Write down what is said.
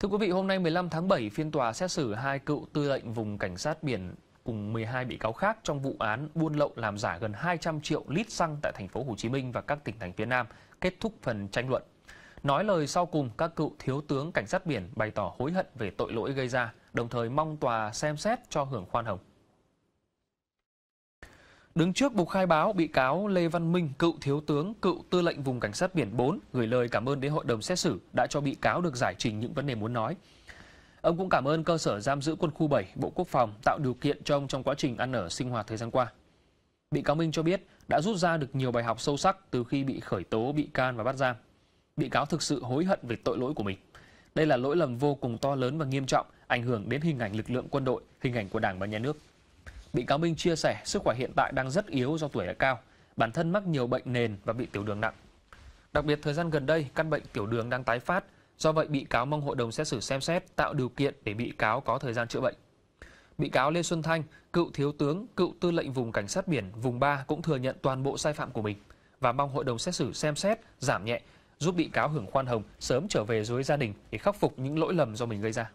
Thưa quý vị, hôm nay 15 tháng 7, phiên tòa xét xử hai cựu tư lệnh vùng cảnh sát biển cùng 12 bị cáo khác trong vụ án buôn lậu làm giả gần 200 triệu lít xăng tại thành phố Hồ Chí Minh và các tỉnh thành phía Nam kết thúc phần tranh luận. Nói lời sau cùng, các cựu thiếu tướng cảnh sát biển bày tỏ hối hận về tội lỗi gây ra, đồng thời mong tòa xem xét cho hưởng khoan hồng. Đứng trước bục khai báo, bị cáo Lê Văn Minh, cựu thiếu tướng, cựu tư lệnh vùng cảnh sát biển 4, gửi lời cảm ơn đến hội đồng xét xử đã cho bị cáo được giải trình những vấn đề muốn nói. Ông cũng cảm ơn cơ sở giam giữ quân khu 7, Bộ Quốc phòng tạo điều kiện cho ông trong quá trình ăn ở sinh hoạt thời gian qua. Bị cáo Minh cho biết đã rút ra được nhiều bài học sâu sắc từ khi bị khởi tố, bị can và bắt giam. Bị cáo thực sự hối hận về tội lỗi của mình. Đây là lỗi lầm vô cùng to lớn và nghiêm trọng, ảnh hưởng đến hình ảnh lực lượng quân đội, hình ảnh của Đảng và Nhà nước. Bị cáo Minh chia sẻ sức khỏe hiện tại đang rất yếu do tuổi đã cao, bản thân mắc nhiều bệnh nền và bị tiểu đường nặng. Đặc biệt thời gian gần đây, căn bệnh tiểu đường đang tái phát, do vậy bị cáo mong hội đồng xét xử xem xét tạo điều kiện để bị cáo có thời gian chữa bệnh. Bị cáo Lê Xuân Thanh, cựu thiếu tướng, cựu tư lệnh vùng cảnh sát biển vùng 3 cũng thừa nhận toàn bộ sai phạm của mình và mong hội đồng xét xử xem xét, giảm nhẹ, giúp bị cáo hưởng khoan hồng sớm trở về với gia đình để khắc phục những lỗi lầm do mình gây ra.